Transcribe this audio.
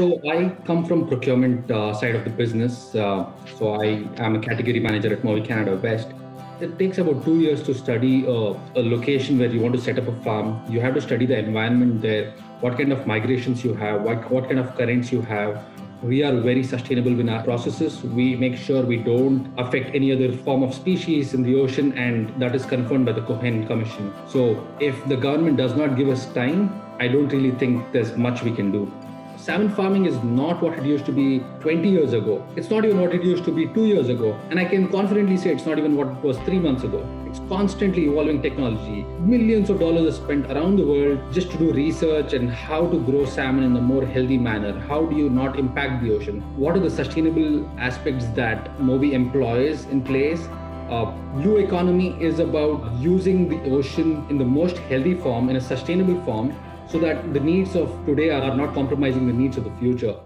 So I come from procurement uh, side of the business. Uh, so I am a category manager at Mowi Canada West. It takes about two years to study a, a location where you want to set up a farm. You have to study the environment there, what kind of migrations you have, what, what kind of currents you have. We are very sustainable in our processes. We make sure we don't affect any other form of species in the ocean, and that is confirmed by the Cohen Commission. So, if the government does not give us time, I don't really think there's much we can do salmon farming is not what it used to be 20 years ago. It's not even what it used to be two years ago. And I can confidently say it's not even what it was three months ago. It's constantly evolving technology. Millions of dollars are spent around the world just to do research and how to grow salmon in a more healthy manner. How do you not impact the ocean? What are the sustainable aspects that Mowi employs in place? Uh, blue economy is about using the ocean in the most healthy form, in a sustainable form, so that the needs of today are not compromising the needs of the future.